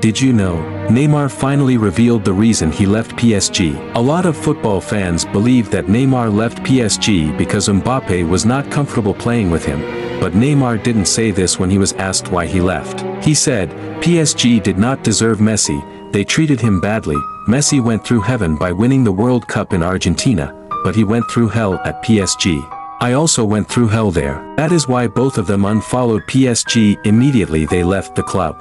Did you know, Neymar finally revealed the reason he left PSG. A lot of football fans believe that Neymar left PSG because Mbappe was not comfortable playing with him, but Neymar didn't say this when he was asked why he left. He said, PSG did not deserve Messi, they treated him badly, Messi went through heaven by winning the World Cup in Argentina, but he went through hell at PSG. I also went through hell there. That is why both of them unfollowed PSG immediately they left the club.